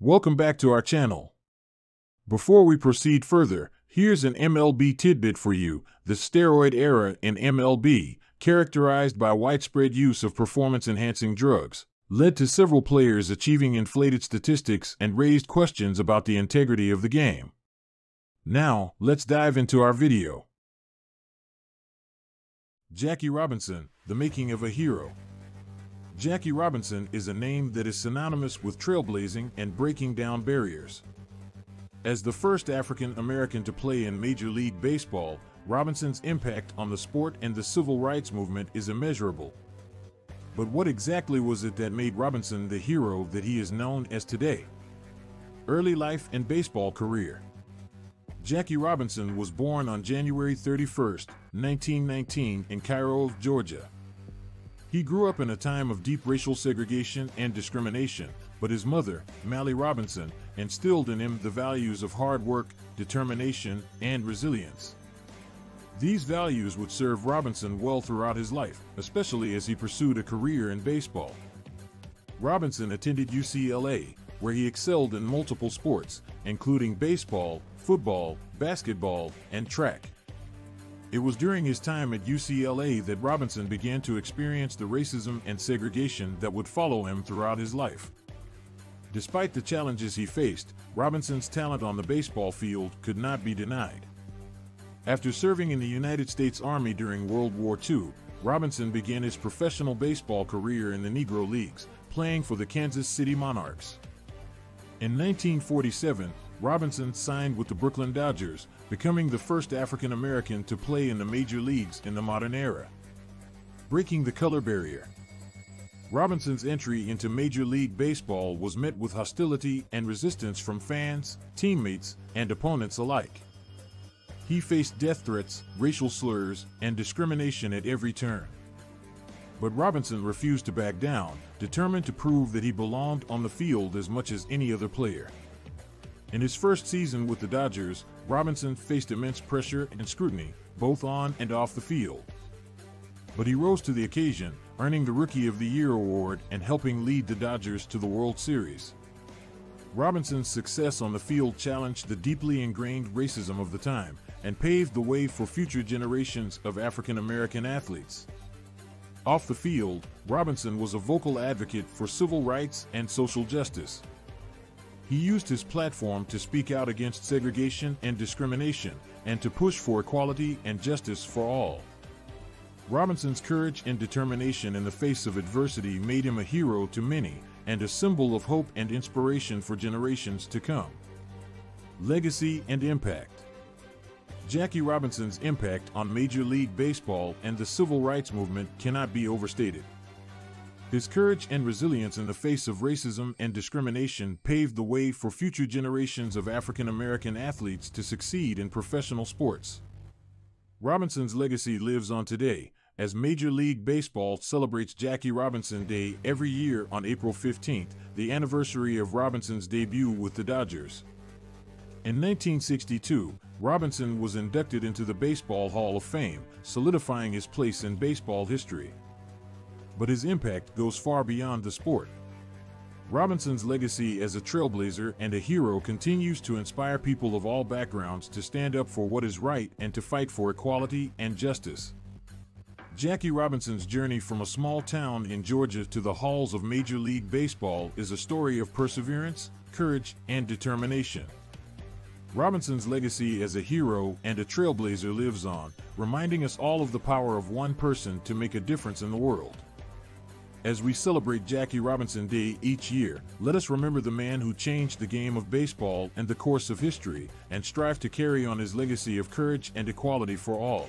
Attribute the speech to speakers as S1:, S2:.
S1: Welcome back to our channel. Before we proceed further, here's an MLB tidbit for you. The steroid era in MLB, characterized by widespread use of performance enhancing drugs, led to several players achieving inflated statistics and raised questions about the integrity of the game. Now, let's dive into our video. Jackie Robinson, the making of a hero. Jackie Robinson is a name that is synonymous with trailblazing and breaking down barriers. As the first African American to play in Major League Baseball, Robinson's impact on the sport and the civil rights movement is immeasurable. But what exactly was it that made Robinson the hero that he is known as today? Early life and baseball career. Jackie Robinson was born on January 31, 1919, in Cairo, Georgia. He grew up in a time of deep racial segregation and discrimination, but his mother, Mallie Robinson, instilled in him the values of hard work, determination, and resilience. These values would serve Robinson well throughout his life, especially as he pursued a career in baseball. Robinson attended UCLA, where he excelled in multiple sports, including baseball, football, basketball, and track. It was during his time at UCLA that Robinson began to experience the racism and segregation that would follow him throughout his life. Despite the challenges he faced, Robinson's talent on the baseball field could not be denied. After serving in the United States Army during World War II, Robinson began his professional baseball career in the Negro Leagues, playing for the Kansas City Monarchs. In 1947, Robinson signed with the Brooklyn Dodgers, becoming the first African American to play in the major leagues in the modern era. Breaking the color barrier. Robinson's entry into Major League Baseball was met with hostility and resistance from fans, teammates, and opponents alike. He faced death threats, racial slurs, and discrimination at every turn. But Robinson refused to back down, determined to prove that he belonged on the field as much as any other player. In his first season with the Dodgers, Robinson faced immense pressure and scrutiny, both on and off the field. But he rose to the occasion, earning the Rookie of the Year award and helping lead the Dodgers to the World Series. Robinson's success on the field challenged the deeply ingrained racism of the time and paved the way for future generations of African American athletes. Off the field, Robinson was a vocal advocate for civil rights and social justice. He used his platform to speak out against segregation and discrimination and to push for equality and justice for all. Robinson's courage and determination in the face of adversity made him a hero to many and a symbol of hope and inspiration for generations to come. Legacy and Impact Jackie Robinson's impact on Major League Baseball and the civil rights movement cannot be overstated. His courage and resilience in the face of racism and discrimination paved the way for future generations of African American athletes to succeed in professional sports. Robinson's legacy lives on today, as Major League Baseball celebrates Jackie Robinson Day every year on April 15th, the anniversary of Robinson's debut with the Dodgers. In 1962, Robinson was inducted into the Baseball Hall of Fame, solidifying his place in baseball history but his impact goes far beyond the sport. Robinson's legacy as a trailblazer and a hero continues to inspire people of all backgrounds to stand up for what is right and to fight for equality and justice. Jackie Robinson's journey from a small town in Georgia to the halls of Major League Baseball is a story of perseverance, courage, and determination. Robinson's legacy as a hero and a trailblazer lives on, reminding us all of the power of one person to make a difference in the world. As we celebrate Jackie Robinson Day each year, let us remember the man who changed the game of baseball and the course of history, and strive to carry on his legacy of courage and equality for all.